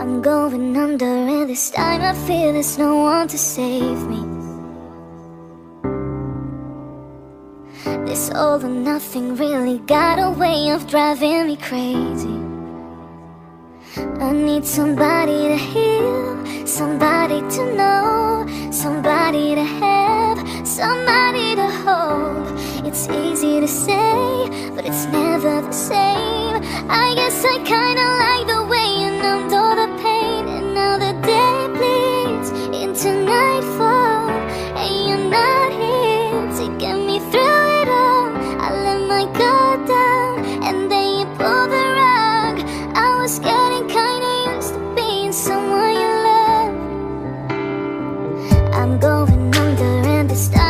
I'm going under and this time I feel there's no one to save me. This all or nothing really got a way of driving me crazy. I need somebody to heal, somebody to know, somebody to have, somebody to hold It's easy to say, but it's never the same. I guess I kinda and then you the rug. I was getting kinda used to being someone you love. I'm going under and this time